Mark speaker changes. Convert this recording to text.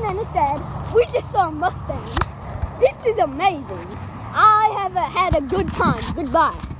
Speaker 1: with and his. We just saw Mustangs. This is amazing. I have had a good time. Goodbye.